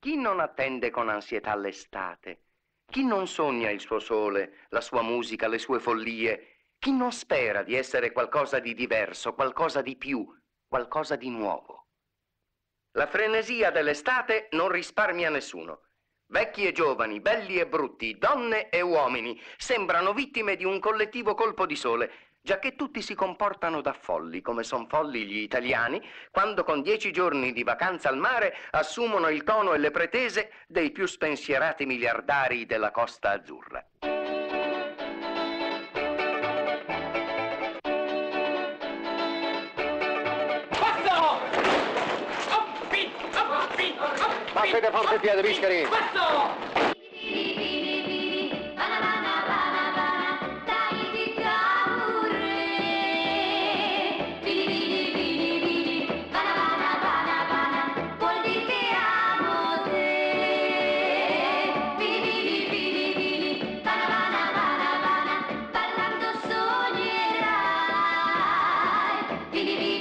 Chi non attende con ansietà l'estate? Chi non sogna il suo sole, la sua musica, le sue follie? Chi non spera di essere qualcosa di diverso, qualcosa di più, qualcosa di nuovo? La frenesia dell'estate non risparmia nessuno. Vecchi e giovani, belli e brutti, donne e uomini sembrano vittime di un collettivo colpo di sole giacché tutti si comportano da folli, come son folli gli italiani, quando con dieci giorni di vacanza al mare assumono il tono e le pretese dei più spensierati miliardari della Costa Azzurra. Mettete forte il piede, Viscari! Questo! Beep, beep, beep.